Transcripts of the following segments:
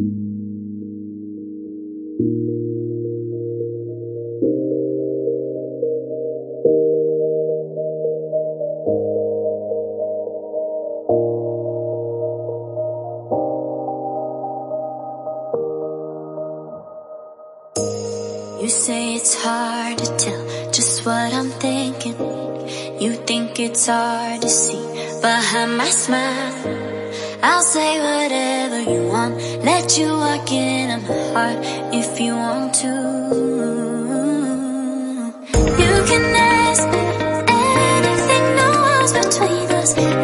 You say it's hard to tell just what I'm thinking. You think it's hard to see behind my smile. I'll say whatever you want. Let you walk in on my heart If you want to. You can ask me anything No walls between us.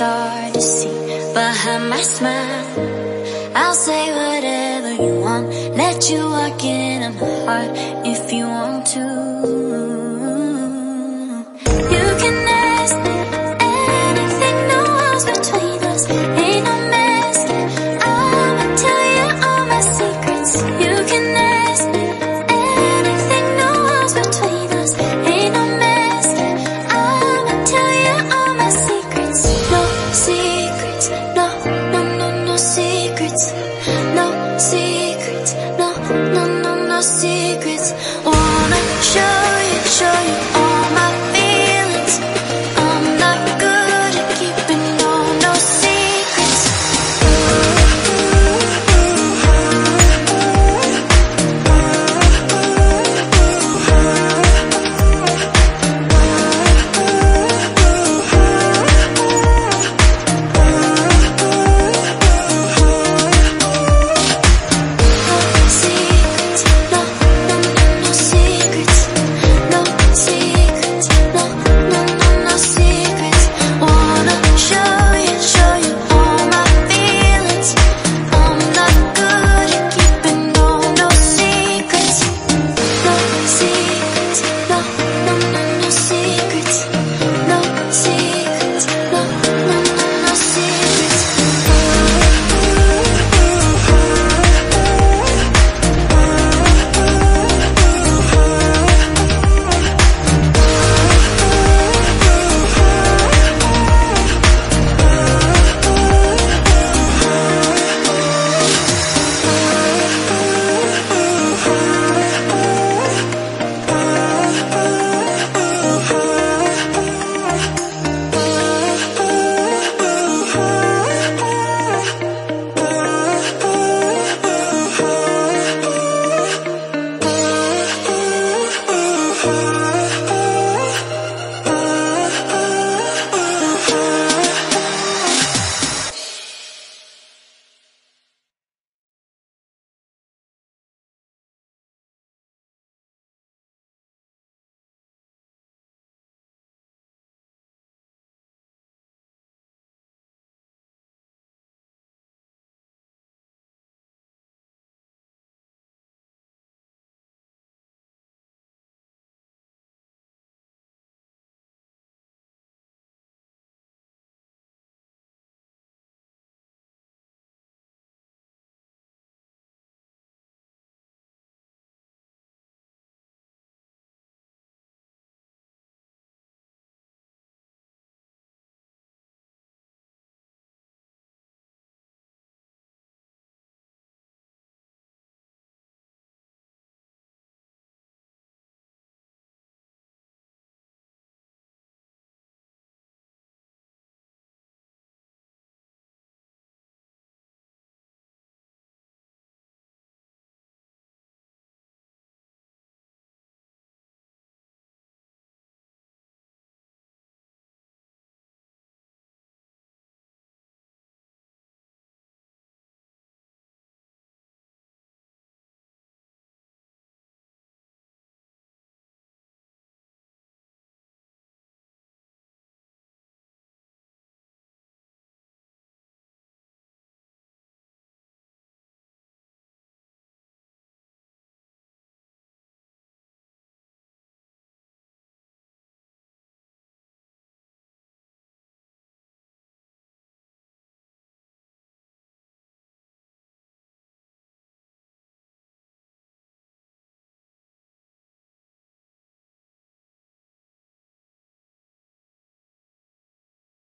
hard to see behind my smile. I'll say whatever you want, let you walk in on my heart if you want to.